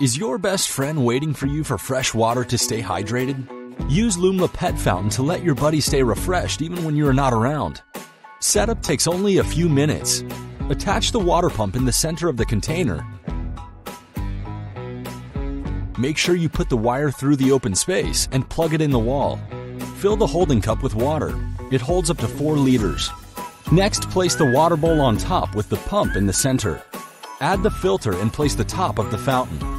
Is your best friend waiting for you for fresh water to stay hydrated? Use Loomla Pet Fountain to let your buddy stay refreshed even when you're not around. Setup takes only a few minutes. Attach the water pump in the center of the container. Make sure you put the wire through the open space and plug it in the wall. Fill the holding cup with water. It holds up to 4 liters. Next, place the water bowl on top with the pump in the center. Add the filter and place the top of the fountain.